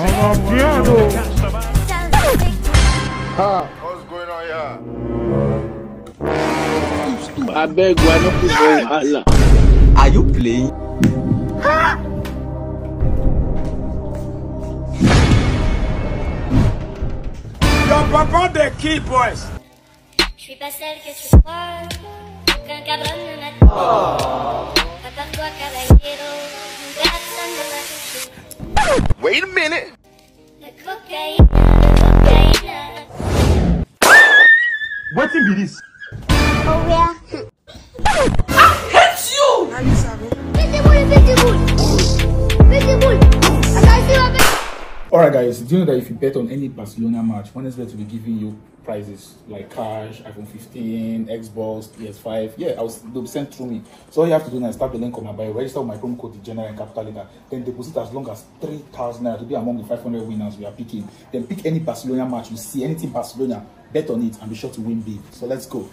ọmọ piano. What's going on here? abeg wa no put for wahala. Are you playing? Your papa dey kill boys. Je suis pas celle que tu crois, qu'un cabrón ne m'a Attends-toi, ah. caballero, personne ne m'a touché. Wait a minute. La cocaïne, la cocaïne. Wetin be this? Oh yeah. Alright guys, do you know that if you bet on any Barcelona match, bet will be giving you prizes like cash, iPhone 15, Xbox, PS5. Yeah, I was they'll sent through me. So all you have to do now is tap the link on my bio, register my promo code Degeneral and capital letter, then deposit as long as three thousand naira to be among the 500 winners we are picking. Then pick any Barcelona match you see, anything Barcelona, bet on it and be sure to win big. So let's go.